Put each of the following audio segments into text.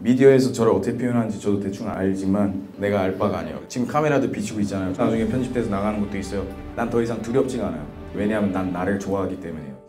미디어에서 저를 어떻게 표현하는지 저도 대충 알지만 내가 알 바가 아니에요. 지금 카메라도 비치고 있잖아요. 나중에 편집돼서 나가는 것도 있어요. 난 더 이상 두렵지가 않아요. 왜냐하면 난 나를 좋아하기 때문이에요.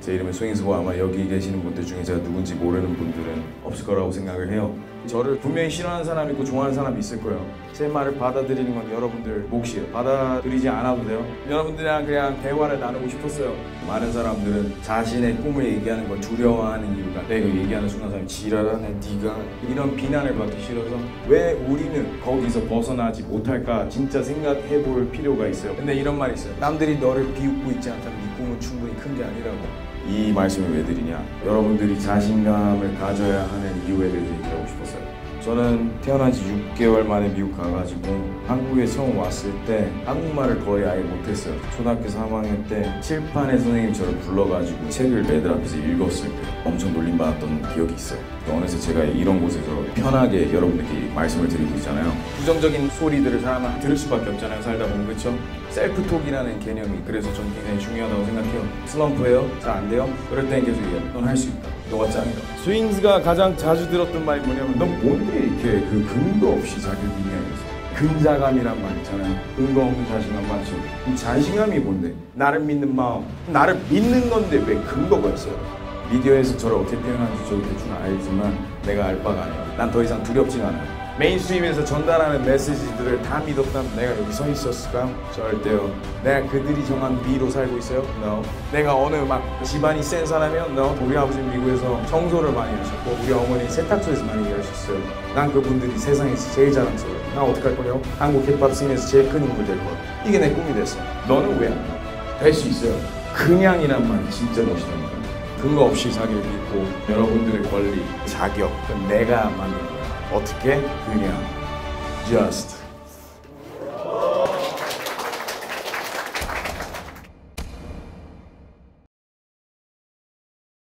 제 이름은 스윙스고 아마 여기 계시는 분들 중에 제가 누군지 모르는 분들은 없을 거라고 생각을 해요. 저를 분명히 싫어하는 사람 있고 좋아하는 사람이 있을 거예요. 제 말을 받아들이는 건 여러분들 몫이에요. 받아들이지 않아도 돼요. 여러분들이랑 그냥 대화를 나누고 싶었어요. 많은 사람들은 자신의 꿈을 얘기하는 걸 두려워하는 이유가 내가 얘기하는 순간 사람이 지랄하네 네가 이런 비난을 받기 싫어서 왜 우리는 거기서 벗어나지 못할까 진짜 생각해 볼 필요가 있어요. 근데 이런 말이 있어요. 남들이 너를 비웃고 있지 않다면 네 꿈은 충분히 큰 게 아니라고. 이 말씀을 왜 드리냐? 여러분들이 자신감을 가져야 하는 이유에 대해서 얘기하고 싶었어요. 저는 태어난 지 6개월 만에 미국 가가지고 한국에 처음 왔을 때 한국말을 거의 아예 못했어요. 초등학교 3학년 때 칠판에 선생님이 저를 불러가지고 책을 애들 앞에서 읽었을 때 엄청 놀림받았던 기억이 있어요. 어느새 제가 이런 곳에서 편하게 여러분들께 말씀을 드리고 있잖아요. 부정적인 소리들을 사람은 들을 수밖에 없잖아요. 살다 보면 그렇죠? 셀프톡이라는 개념이 그래서 저는 굉장히 중요하다고 생각해요. 슬럼프예요? 잘 안 돼요? 그럴 땐 계속 얘기해요. 넌 할 수 있다. 너가 짱이다. 스윙스가 가장 자주 들었던 말이 뭐냐면 넌 뭔데 이렇게 그 근거 없이 빙의하면서 근자감이란 말 있잖아요. 근거 없는 자신감 많죠. 이 자신감이 뭔데? 나를 믿는 마음. 나를 믿는 건데 왜 근거가 있어요? 미디어에서 저를 어떻게 표현하는지 저도 대충 알지만 내가 알 바가 아니에요. 난더 이상 두렵지가 않아요. mainstream에서 전달하는 메시지들을 다 믿었다면 내가 여기 서 있었을까요? 절대요. 내가 그들이 정한 미로 살고 있어요? No. 내가 어느 막 집안이 센 사람이요? No. 우리 아버지는 미국에서 청소를 많이 하셨고 우리 어머니 세탁소에서 많이 일하셨어요. 난 그분들이 세상에서 제일 자랑스러워요. 나 어떡할 거냐? 한국 힙합 scene에서 제일 큰 인물 될 거야. 이게 내 꿈이 됐어. 너는 왜안 돼? 될수 있어요. 그냥이란 말이 진짜 멋있답니다. 근거 없이 자기를 믿고 여러분들의 권리, 자격, 내가 만든. 어떻게? 그냥 just